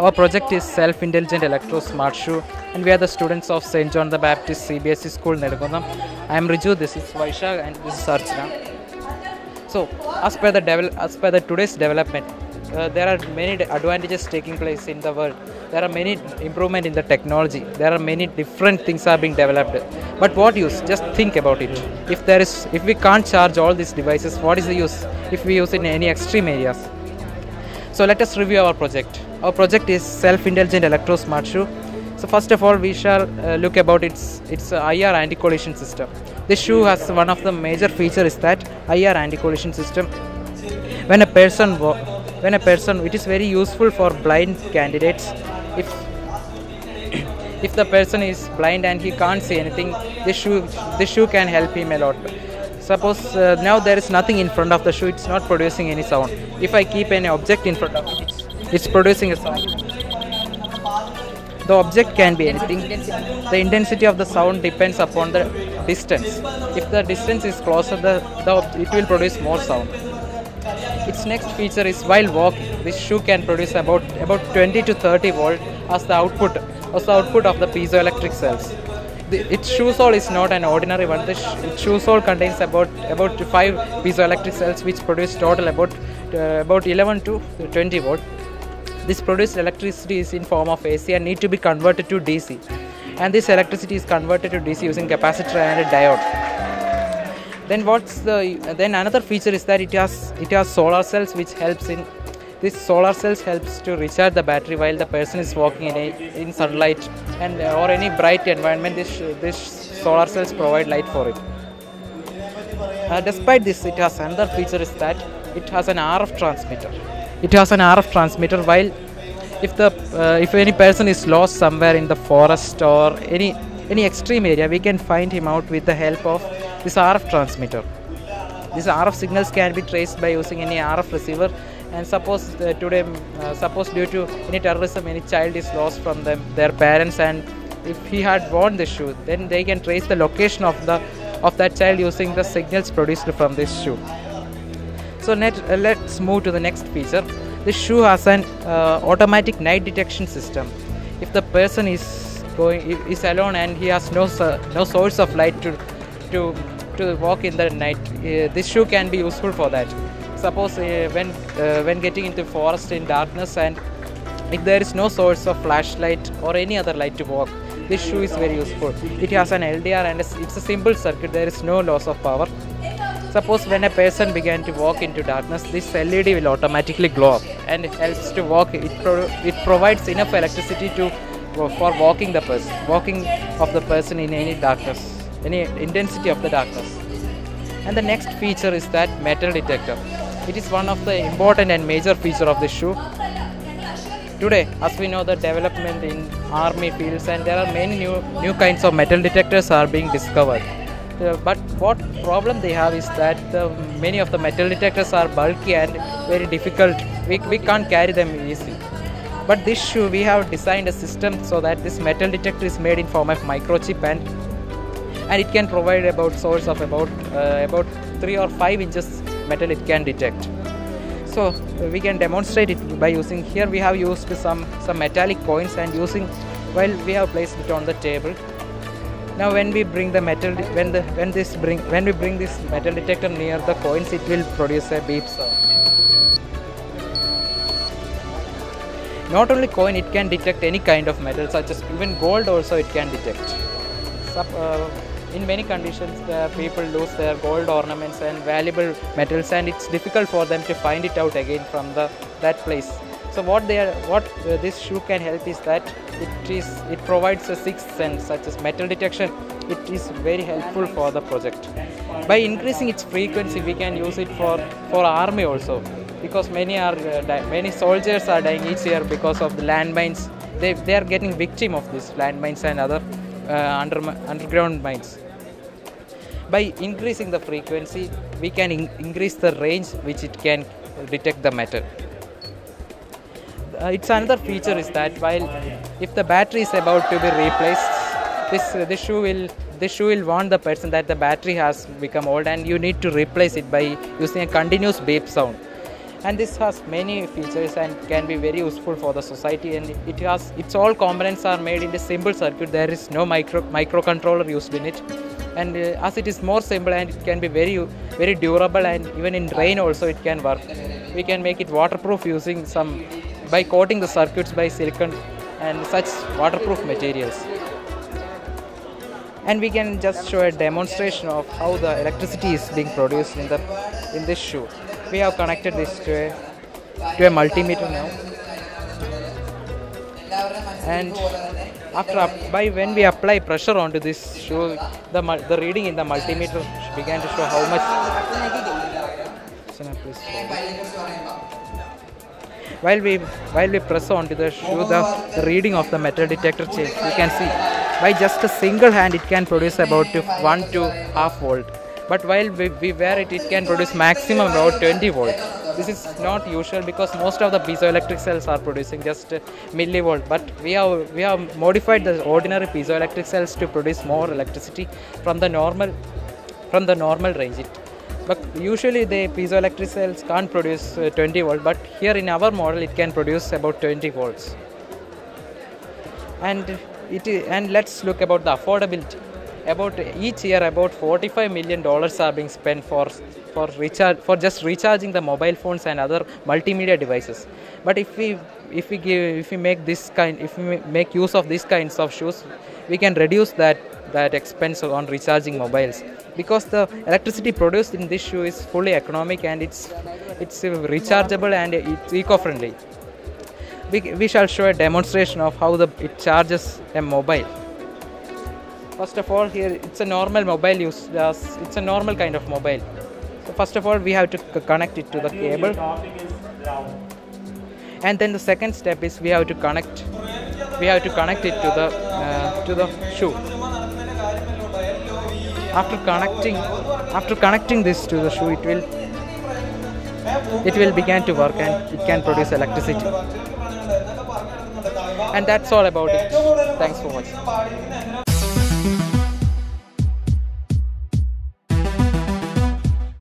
Our project is Self Intelligent Electro Smart Shoe, and we are the students of St. John the Baptist CBSE School, Nedagundam. I am Riju, this is Vaishak, and this is Archana. So, as per the devel- as per the today's development, uh, there are many advantages taking place in the world. There are many improvement in the technology. There are many different things are being developed. But what use? Just think about it. If there is, if we can't charge all these devices, what is the use? If we use it in any extreme areas. So let us review our project. Our project is self-intelligent electro smart shoe. So first of all, we shall uh, look about its its uh, IR anti-collision system. This shoe has one of the major feature is that IR anti-collision system. When a person when a person, it is very useful for blind candidates. If if the person is blind and he can't see anything, this shoe this shoe can help him a lot. Suppose uh, now there is nothing in front of the shoe; it's not producing any sound. If I keep any object in front of it, it's, producing a sound. The object can be anything. The intensity of the sound depends upon the distance. If the distance is closer, the, the it will produce more sound. Its next feature is while walking, this shoe can produce about about 20 to 30 volt as the output as the output of the piezoelectric cells. The, its shoe sole is not an ordinary one. The sh- shoe sole contains about about five piezoelectric cells which produce total about uh, about 11 to 20 volt. This produced electricity is in form of AC and need to be converted to DC. And this electricity is converted to DC using capacitor and a diode then what's the then another feature is that it has it has solar cells which helps in this solar cells helps to recharge the battery while the person is walking in a, in sunlight and uh, or any bright environment this this solar cells provide light for it. Uh, despite this it has another feature is that it has an rf transmitter. It has an rf transmitter while if the uh, if any person is lost somewhere in the forest or any any extreme area we can find him out with the help of this rf transmitter. These rf signals can be traced by using any rf receiver and suppose uh, today uh, suppose due to any terrorism any child is lost from them their parents and if he had worn this shoe then they can trace the location of the of that child using the signals produced from this shoe so net, uh, let's move to the next feature. This shoe has an uh, automatic night detection system. If the person is going is alone and he has no no source of light to to to walk in the night, uh, this shoe can be useful for that. Suppose uh, when uh, when getting into forest in darkness and if there is no source of flashlight or any other light to walk, this shoe is very useful. It has an LDR and it's it's a simple circuit. There is no loss of power. Suppose when a person began to walk into darkness, this LED will automatically glow up and it helps to walk. It, pro- it provides enough electricity to for walking the person, walking of the person in any darkness, any intensity of the darkness. And the next feature is that metal detector. It is one of the important and major feature of this shoe. Today, as we know, the development in army fields and there are many new new kinds of metal detectors are being discovered. Uh, but what problem they have is that many of the metal detectors are bulky and very difficult. We, we can't carry them easily. But this shoe, we have designed a system so that this metal detector is made in form of microchip and and it can provide about source of about uh, about three or five inches metal it can detect. So we can demonstrate it by using here we have used some some metallic coins and using while we have placed it on the table. Now when we bring the metal when the when this bring when we bring this metal detector near the coins it will produce a beep sound. Not only coin it can detect any kind of metal such as even gold also it can detect. Sup- uh, in many conditions the people lose their gold ornaments and valuable metals and it's difficult for them to find it out again from the that place. So what they are what uh, this shoe can help is that it is it provides a sixth sense such as metal detection. It is very helpful for the project. By increasing its frequency we can use it for for army also because many are uh, many soldiers are dying each year because of the landmines. They they are getting victim of these landmines and other under, underground mines. By increasing the frequency we can in- increase the range which it can detect the metal. Uh, its another feature is that while if the battery is about to be replaced this uh, this shoe will this shoe will warn the person that the battery has become old and you need to replace it by using a continuous beep sound and this has many features and can be very useful for the society. And it has its all components are made in a simple circuit. There is no micro microcontroller used in it. And uh, as it is more simple and it can be very very durable and even in rain also it can work. We can make it waterproof using some by coating the circuits by silicon and such waterproof materials. And we can just show a demonstration of how the electricity is being produced in the in this shoe we have connected this to a to a multimeter now. And after by when we apply pressure onto this shoe the the reading in the multimeter began to show how much. While we while we press onto the shoe the, the reading of the metal detector change you can see by just a single hand it can produce about to 1 to half volt but while we, we wear it it can produce maximum about 20 volt. This is not usual because most of the piezoelectric cells are producing just millivolt. But we have we have modified the ordinary piezoelectric cells to produce more electricity from the normal from the normal range. It but usually the piezoelectric cells can't produce uh, 20 volt but here in our model it can produce about 20 volts. And it and let's look about the affordability about each year about 45 million dollars are being spent for for recharge for just recharging the mobile phones and other multimedia devices. But if we if we give if we make this kind if we make use of these kinds of shoes we can reduce that that expense on recharging mobiles. Because the electricity produced in this shoe is fully economic and it's it's rechargeable and it's eco-friendly. We, we shall show a demonstration of how the it charges a mobile first of all here it's a normal mobile use it's a normal kind of mobile. So first of all we have to c- connect it to the cable. and then the second step is we have to connect we have to connect it to the uh, to the shoe. After connecting after connecting this to the shoe it will it will begin to work and it can produce electricity. And that's all about it. Thanks for watching